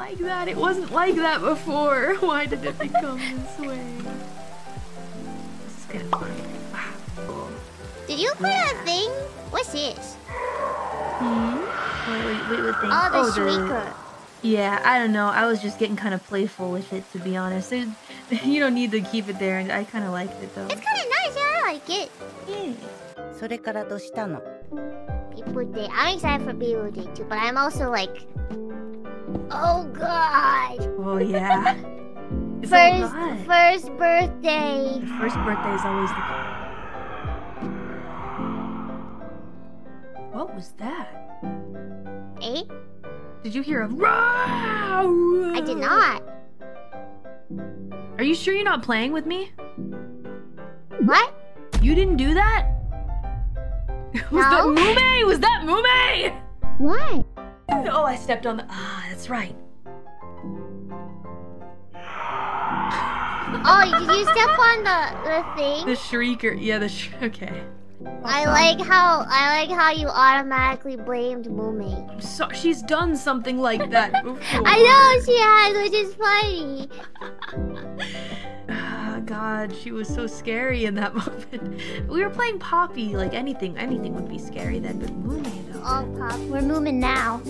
like that. It wasn't like that before. Why did it become this way? This is kind of fun. Ah, cool. Did you put a thing? What's this? Hmm? Wait, wait, wait, what thing? Oh, the Oh, shrieker. Yeah, I don't know. I was just getting kind of playful with it, to be honest. It, you don't need to keep it there, and I kind of liked it though. It's kind of nice. Yeah, I like it. それからどうしたの People Day. I'm excited for People Day too, but I'm also like, oh god. Oh yeah. It's First, first birthday. The first birthday is always the. What was that? Eh? Did you hear a? I did not. Are you sure you're not playing with me? What? You didn't do that? Was that No. Mumei? Was that Mumei? What? I stepped on the. Ah, that's right. Oh, did you step on the the thing? The shrieker. Yeah, the sh- okay. I like how I like how you automatically blamed Mumei. So she's done something like that. I know she has, which is funny. Ah, God, she was so scary in that moment. We were playing Poppy, like anything, anything would be scary then, but Mumei though. Oh, pop, we're moving now.